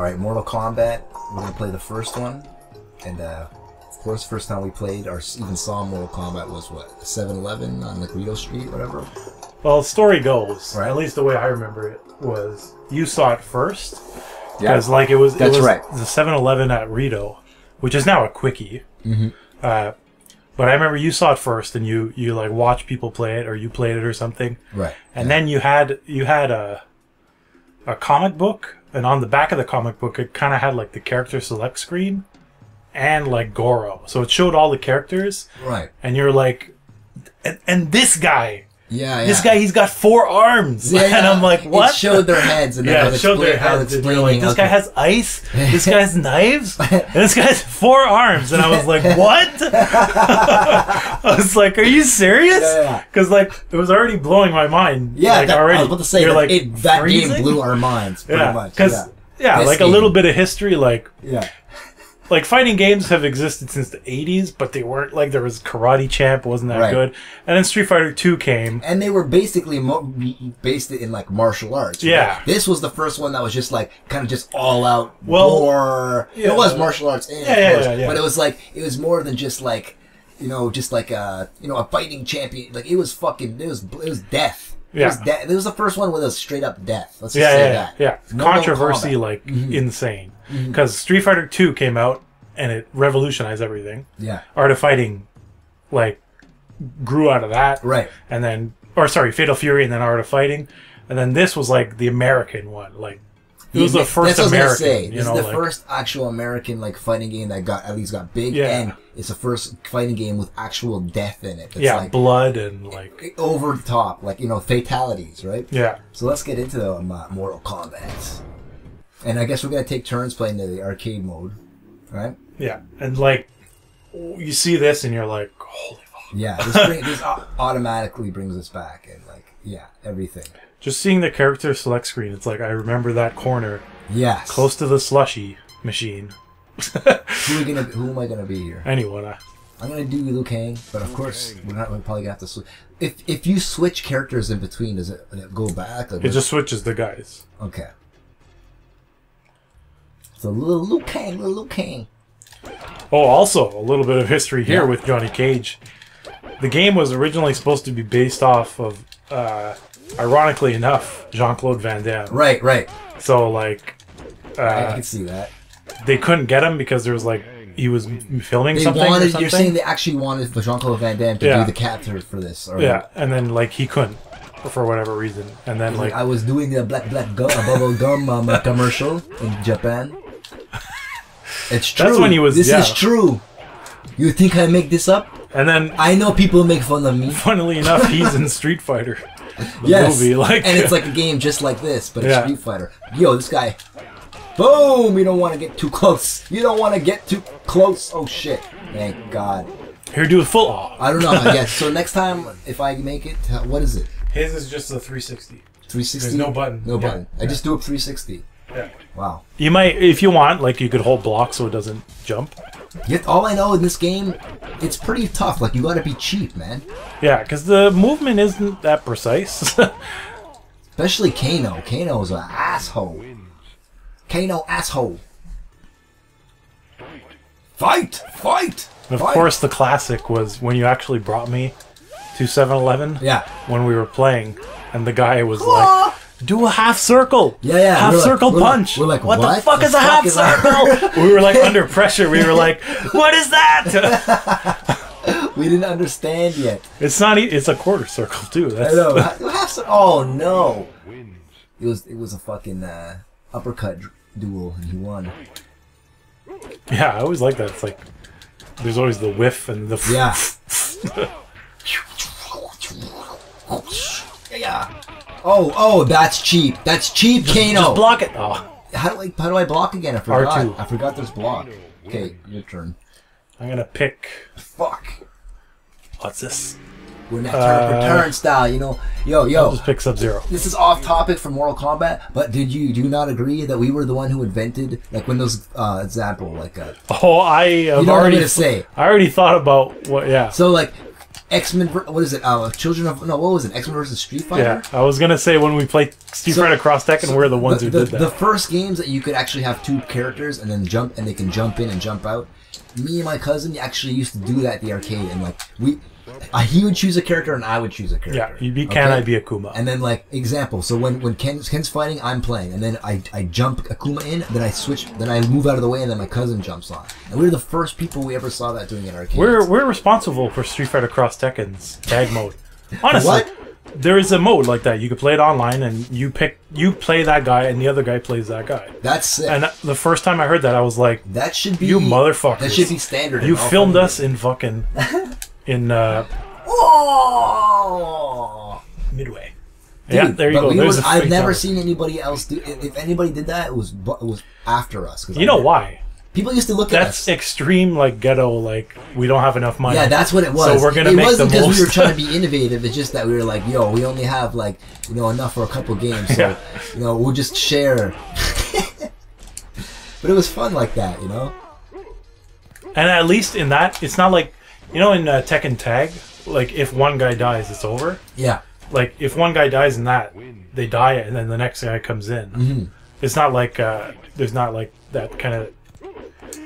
All right, Mortal Kombat. We're gonna play the first one, and uh, of course, first time we played or even saw Mortal Kombat was what 7-Eleven on Laredo Street, whatever. Well, story goes, Right. at least the way I remember it, was you saw it first. Because, like, it was, That's it was right. the 7 Eleven at Rito, which is now a quickie. Mm-hmm. Uh, but I remember you saw it first and you, you like watched people play it or you played it or something. Right. And then you had you had a a comic book, and on the back of the comic book, it kind of had like the character select screen and like Goro. So it showed all the characters, Right. and you're like, and, and this guy, Yeah. this guy, he's got four arms, Yeah, and. I'm like, what? It showed their heads, and then yeah, showed their explain- I was heads, and like, this guy has ice, this guy has knives, and this guy has four arms, and I was like, what? I was like, are you serious? Yeah, yeah. Because like it was already blowing my mind. Yeah, like, that, already. I was about to say that, like it, that game blew our minds pretty yeah, much. because Yeah. yeah, This like a little bit of history, like yeah. Like fighting games have existed since the '80s, but they weren't like there was Karate Champ wasn't that Right. good, and then Street Fighter Two came. and they were basically mo- based it in like martial arts. right? Yeah. this was the first one that was just like kind of just all out Well, war. yeah. it was martial arts, in, Yeah, yeah, course, yeah, yeah. but it was like it was more than just like you know just like a you know a fighting champion. Like it was fucking it was it was death. It was, Yeah. de- it was the first one with a straight up death. Let's just Yeah, say yeah, that. yeah. No Controversy combat. Mm-hmm. like insane because Street Fighter Two came out and it revolutionized everything. Yeah, Art of Fighting, like, grew out of that. right. and then or sorry, Fatal Fury, and then Art of Fighting, and then this was like the American one. Like it was the first That's what I was gonna American. say. You This know, is the like, first actual American like fighting game that got at least got big, Yeah. and it's the first fighting game with actual death in it. It's yeah, like blood and like over the top, like you know, fatalities, right? yeah, So let's get into the um, uh, Mortal Kombat, and I guess we're gonna take turns playing the arcade mode, right? yeah, and like you see this and you're like, holy fuck. Yeah, this, bring, this automatically brings us back, and like, yeah, everything. Just seeing the character select screen, it's like I remember that corner Yes. close to the slushy machine. Who, are gonna? Who am I gonna be here? Anyone, I, I'm gonna do Liu Kang, but of course we're not. We're probably gonna have to. Sw- if if you switch characters in between, does it, does it go back? Like, it just switches the guys. okay. So little Liu Kang, little Liu Kang. Oh, also a little bit of history here Yeah. with Johnny Cage. The game was originally supposed to be based off of, uh, ironically enough, Jean Claude Van Damme. Right, right. So like, I, I uh, can see that. They couldn't get him because there was like he was filming They something. wanted. something. You're saying they actually wanted for Jean Claude Van Damme to Yeah. do the capture for this. Or yeah, and then like he couldn't for whatever reason, and then Like like I was doing a black black gum, a bubble gum um, commercial in Japan. It's true. That's when he was- This yeah. is true. You think I make this up? and then I know people make fun of me. funnily enough he's in Street Fighter, the yes. movie. Like and it's like a game just like this, but it's Yeah. Street Fighter. Yo, this guy. Boom! You don't want to get too close. You don't want to get too close. Oh shit! Thank God. here do a full. I don't know. I guess so. Next time, if I make it, what is it? his is just a 360. 360. There's no button. No Yeah. button. I just do a 360. Yeah. Wow. You might, if you want, like you could hold block so it doesn't jump. Yet all I know in this game, it's pretty tough. Like you got to be cheap, man. Yeah, because the movement isn't that precise. Especially Kano. Kano's an asshole. Kano asshole. Fight! Fight! And of Fight! course, the classic was when you actually brought me to 7-Eleven. Yeah. When we were playing, and the guy was like, "Do a half circle." Yeah, yeah, Half we're like- circle we're like- punch. we're like, what, the fuck the is a fuck half is circle? we were like under pressure. We were like, "What is that?" We didn't understand yet. it's not. It's a quarter circle too. That's I know. Half cir- Oh no! It was it was a fucking uh, uppercut duel, and he won. yeah, I always like that. It's like there's always the whiff and the Yeah. yeah. Oh, oh, that's cheap. That's cheap, Kano. Just block it. Oh, How do I how do I block again? I forgot. R2. I forgot there's block. Okay, your turn. I'm gonna pick. Fuck. What's this? We're not turn, we're turn style, you know. Yo, yo. Just pick Sub Zero. This is off topic for Mortal Kombat, but did you do you not agree that we were the one who invented like Windows uh, example like uh, Oh, I have you know what I'm already. say? I already thought about what. Yeah. So like X Men. What is it? Uh, Children of no. What was it? X Men versus Street Fighter. Yeah, I was gonna say when we played Street So- Fighter Cross Tekken, we're the ones the, who the, did that. the first games that you could actually have two characters and then jump and they can jump in and jump out. Me and my cousin actually used to do that at the arcade and like we, uh, he would choose a character and I would choose a character. yeah, you'd be Ken, Okay? I'd be Akuma. And then like example, so when when Ken's, Ken's fighting, I'm playing, and then I, I jump Akuma in, then I switch, then I move out of the way, and then my cousin jumps on. And we were the first people we ever saw that doing in arcades. We're we're responsible for Street Fighter Cross Tekken's tag mode. Honestly, What? there is a mode like that. You could play it online, and you pick you play that guy, and the other guy plays that guy. That's sick. And the first time I heard that, I was like, that should be "You motherfuckers! That should be standard. You filmed us in fucking in uh, Oh! Midway." Dude, yeah, there you but go. we There's were- a I've never number. seen anybody else do. If if anybody did that, it was it was after us. You I know did- why? People used to look at That's extreme, like ghetto. Like we don't have enough money. Yeah, that's what it was. So we're gonna it make the wasn't because we were trying to be innovative. It's just that we were like, yo, we only have like you know enough for a couple games, so Yeah. you know we'll just share. but it was fun like that, you know. And at least in that, it's not like you know in uh, Tekken Tag, like if one guy dies, it's over. Yeah, Like if one guy dies in that, they die, and then the next guy comes in. Mm-hmm. It's not like uh, there's not like that kind of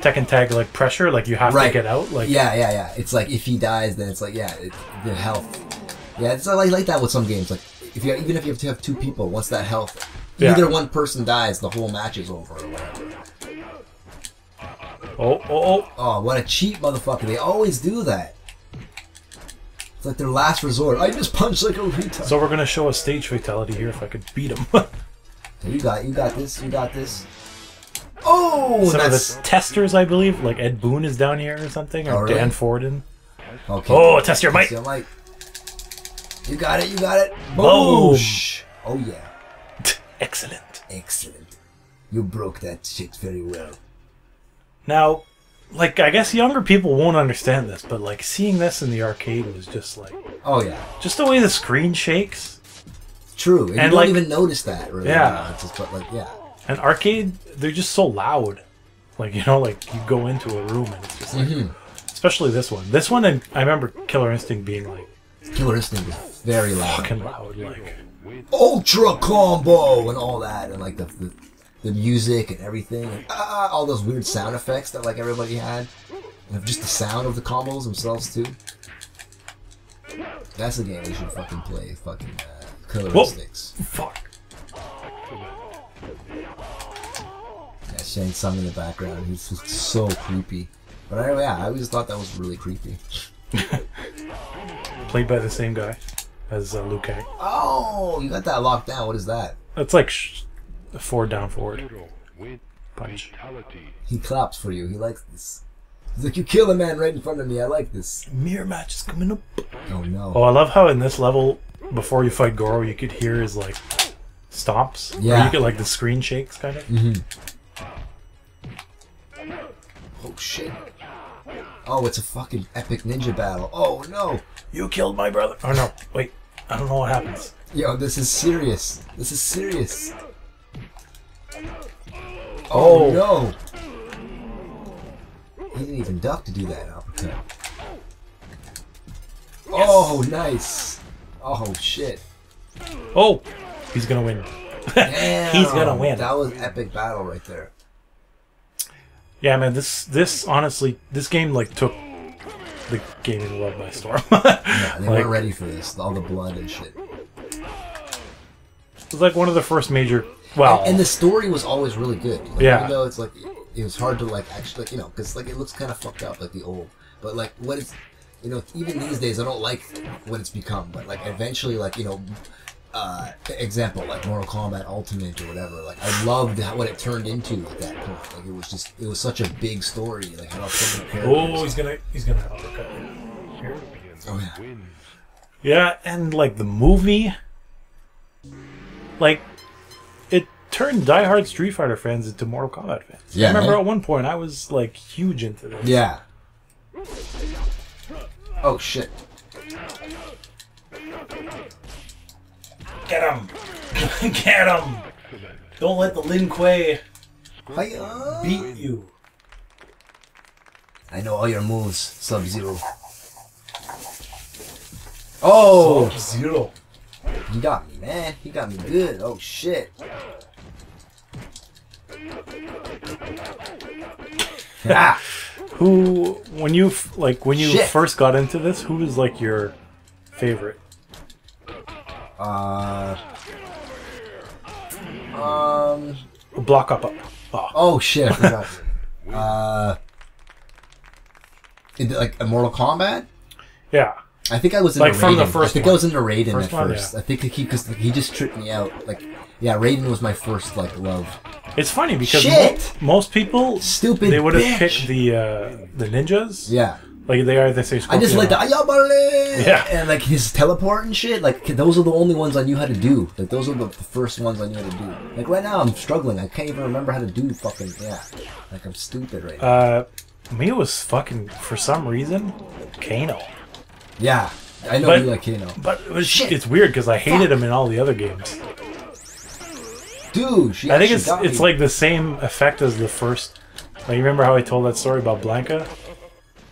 Tekken Tag like pressure. Like you have Right. to get out. Like yeah, yeah, yeah. It's like if he dies, then it's like yeah, it, the health. Yeah, it's like like that with some games. Like if you even if you have to have two people, once that health, Yeah. either one person dies, the whole match is over or whatever. Oh oh oh. Oh, what a cheap motherfucker! They always do that. It's like their last resort. I just punched like a retard. So we're gonna show a stage fatality here if I could beat him. You got, you got this, you got this. Oh, Some of that's the testers, I believe, like Ed Boon is down here or something, or Oh, really? Dan Forden. okay. Oh, test your might. You got it, you got it. Boom. Boosh. Oh yeah, Excellent. excellent. You broke that shit very well. Now, like I guess younger people won't understand this, but like seeing this in the arcade was just like Oh yeah, just the way the screen shakes. true. And, And, you like- don't even notice that, really. Yeah. It's just, but like, yeah. And arcade, they're just so loud. Like you know, like you go into a room and it's just like, Mm-hmm. especially this one. This one, and I remember Killer Instinct being like Killer Instinct was very loud. fucking loud. Like Ultra combo and all that, and like the the, the music and everything, and ah, all those weird sound effects that like everybody had, and just the sound of the combos themselves too. That's a game we should fucking play. Fucking uh. Instincts. fuck. Yeah, Shang Tsung in the background. He's just so creepy. But anyway, yeah, I always thought that was really creepy. Played by the same guy as uh, Liu Kang. Oh, you got that locked down. What is that? That's like forward down forward punch. He claps for you. He likes this. He's like, you kill a man right in front of me. I like this. Mirror match is coming up. Oh no. Oh, I love how in this level, before you fight Goro, you could hear his like stomps. Or Yeah. you get like the screen shakes kind of. Mm-hmm. Oh shit. Oh, it's a fucking epic ninja battle. Oh no. You killed my brother. Oh no, wait. I don't know what happens. Yo, this is serious. This is serious. Oh. Oh, no. He didn't even duck to do that oh, uppercut. Oh, nice. Oh shit. Oh, he's gonna win. Damn. He's gonna win. That was epic battle right there. Yeah, man. This this honestly, this game like took the gaming world by storm. Yeah, they Like- weren't ready for this. All the blood and shit. it was like one of the first major. Well, And the story was always really good. Like, Yeah. Even though it's like it was hard to like actually, like, you know, because like it looks kind of fucked up, like the old. But like what is you know, even these days I don't like what it's become. But like eventually, like you know, uh, example like Mortal Kombat Ultimate or whatever. Like I loved how, what it turned into at that point. Like it was just it was such a big story. Like how so many characters. oh, he's gonna he's gonna uppercut. Here. Oh, yeah. Yeah, and like the movie, like turned diehard Street Fighter fans into Mortal Kombat fans. Yeah, I remember at one point I was like huge into this. Yeah. Oh shit. Get him! Get him! Don't let the Lin Kuei Hiya. beat you. I know all your moves, Sub Zero. Oh, Zero. he got me, man. He got me good. Oh shit. Ah, Who, when you like, when you Shit. first got into this, who was like your favorite? uh, um. Block up. Oh, Oh shit, I forgot. uh, in, like a Mortal Kombat. yeah. I think I was in Like, from the first I think one. I was into Raiden First at first. yeah. I think he because he just tripped me out. Like, yeah, Raiden was my first like love. It's funny because mo- most people Stupid. they would have picked the uh, the ninjas. Yeah, Like they either say I just like the Ayabale. Yeah. and like his teleport and shit. Like those are the only ones I knew how to do. Like those are the, the first ones I knew how to do. Like right now I'm struggling. I can't even remember how to do fucking yeah. Like I'm stupid right now. Uh, me it was fucking for some reason, Kano. Yeah, I know but- you like Kano. But it was, Shit. it's weird because I hated him in all the other games. Dude, she I think actually it's it's me. like the same effect as the first. Like, you remember how I told that story about Blanka?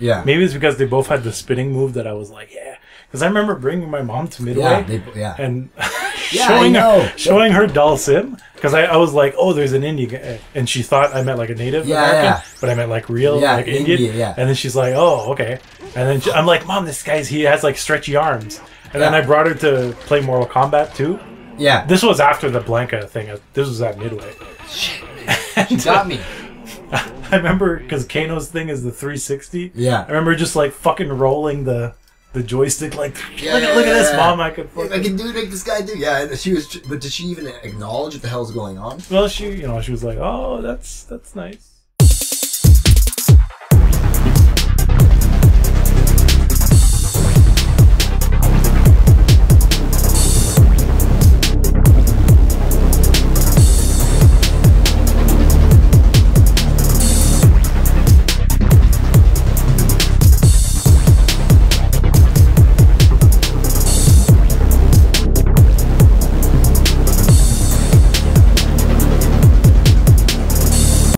yeah. Maybe it's because they both had the spinning move that I was like, yeah. Because I remember bringing my mom to Midway Yeah, they, yeah. and Yeah, showing I her know. showing her Dhalsim because I, I was like, oh, there's an Indian, guy," and she thought I meant like a Native Yeah, American, yeah. but I meant like real, Yeah, like Indian. Indian, yeah. And then she's like, oh, okay. And then she, I'm like, mom, this guy's he has like stretchy arms. And then I brought her to play Mortal Kombat too. yeah. This was after the Blanka thing. Uh, this was at Midway. Shit. She uh, got me. I remember because Kano's thing is the 360. Yeah. I remember just like fucking rolling the the joystick like Yeah, look at look at this mom I could If I can do it like this guy do. Yeah, and she was. But did she even acknowledge what the hell's going on? well she you know she was like oh that's that's nice